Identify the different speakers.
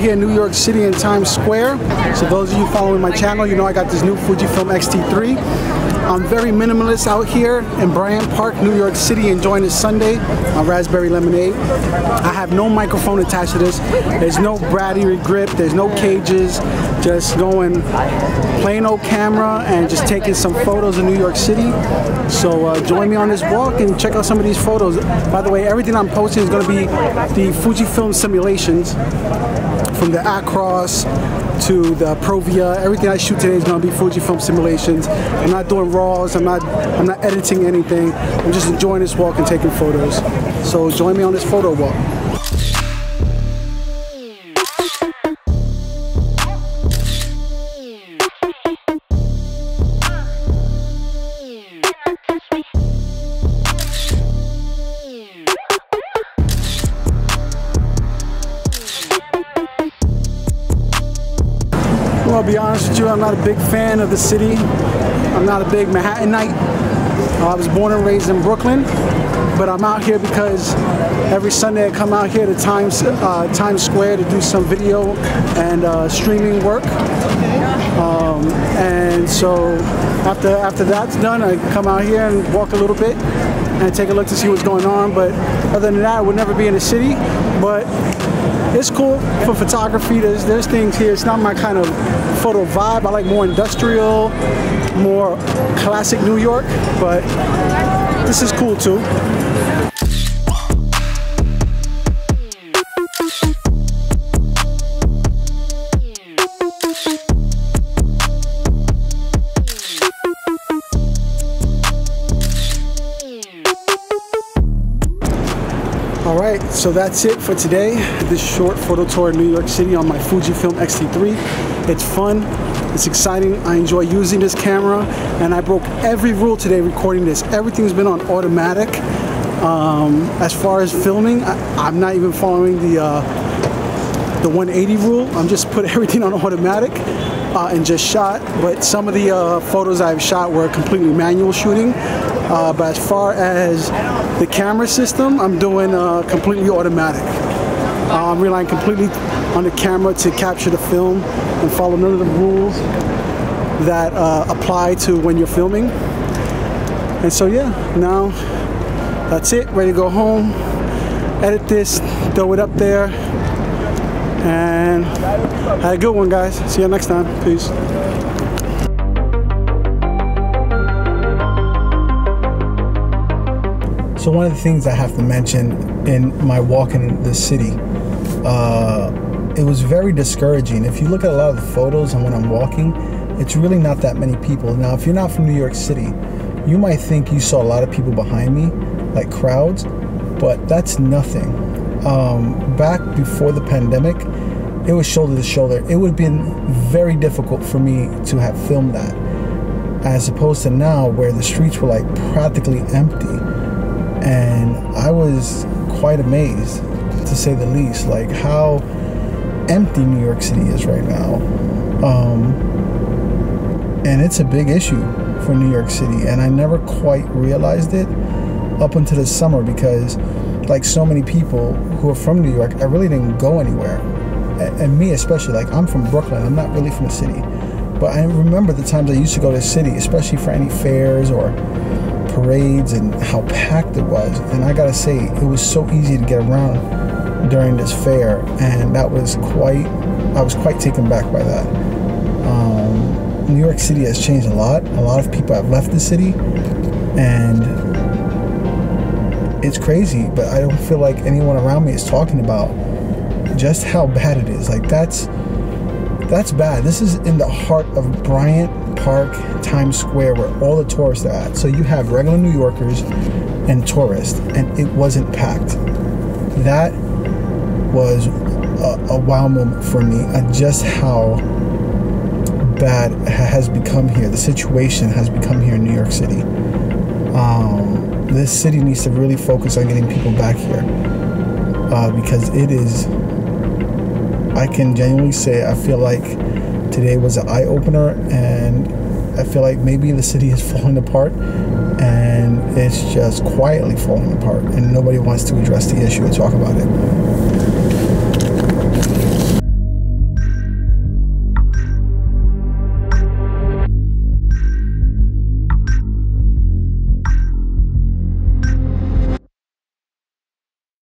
Speaker 1: here in New York City in Times Square. So those of you following my channel, you know I got this new Fujifilm X-T3. I'm very minimalist out here in Bryant Park, New York City, enjoying this Sunday on Raspberry Lemonade. I have no microphone attached to this. There's no battery grip. There's no cages. Just going plain old camera and just taking some photos of New York City. So uh, join me on this walk and check out some of these photos. By the way, everything I'm posting is going to be the Fujifilm simulations from the Acros to the Provia. Everything I shoot today is to be Fujifilm simulations. I'm not doing RAWs. I'm not. I'm not editing anything. I'm just enjoying this walk and taking photos. So join me on this photo walk. I'll be honest with you, I'm not a big fan of the city. I'm not a big Manhattanite. I was born and raised in Brooklyn, but I'm out here because every Sunday I come out here to Times uh, Times Square to do some video and uh, streaming work. Um, and so after after that's done, I come out here and walk a little bit and take a look to see what's going on. But other than that, I would never be in the city. But it's cool for photography. There's there's things here. It's not my kind of photo vibe. I like more industrial, more classic New York. But this is cool too. Right, so that's it for today. This short photo tour of New York City on my Fujifilm X-T3. It's fun, it's exciting. I enjoy using this camera, and I broke every rule today recording this. Everything's been on automatic. Um, as far as filming, I, am not even following the uh, the 180 rule. I'm just putting everything on automatic uh, and just shot. But some of the uh, photos I've shot were completely manual shooting. Uh, but as far as the camera system, I'm doing uh, completely automatic. Uh, I'm relying completely on the camera to capture the film and follow none of the rules that uh, apply to when you're filming. And so yeah, now that's it. Ready to go home, edit this, throw it up there, and had a good one, guys. See you next time. Peace. So one of the things I have to mention in my walk in the city, uh, it was very discouraging. If you look at a lot of the photos and when I'm walking, it's really not that many people. Now, if you're not from New York City, you might think you saw a lot of people behind me, like crowds, but that's nothing. Um, back before the pandemic, it was shoulder to shoulder. It would have been very difficult for me to have filmed that, as opposed to now where the streets were like practically empty and I was quite amazed, to say the least, like how empty New York City is right now. Um, and it's a big issue for New York City, and I never quite realized it up until the summer because, like so many people who are from New York, I really didn't go anywhere. And me especially, like I'm from Brooklyn, I'm not really from the city. But I remember the times I used to go to the city, especially for any fairs or parades and how packed it was. And I gotta say, it was so easy to get around during this fair, and that was quite. I was quite taken back by that. Um, New York City has changed a lot. A lot of people have left the city, and it's crazy. But I don't feel like anyone around me is talking about just how bad it is. Like that's that's bad. This is in the heart of Bryant Park, Times Square, where all the tourists are at. So you have regular New Yorkers and tourists, and it wasn't packed. That was a, a wow moment for me on just how bad has become here. The situation has become here in New York City. Um, this city needs to really focus on getting people back here uh, because it is. I can genuinely say I feel like today was an eye opener, and I feel like maybe the city is falling apart, and it's just quietly falling apart, and nobody wants to address the issue and talk about it.